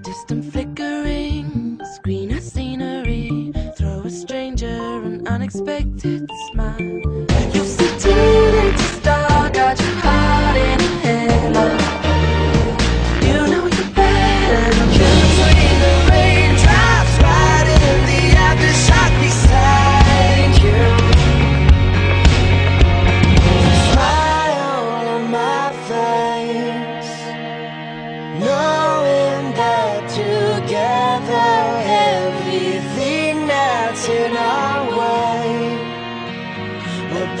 Distant screen of scenery. Throw a stranger an unexpected smile. You've seen star, got your heart in a halo. You know you the raindrops, right in the beside. You smile on my face. In our way. We're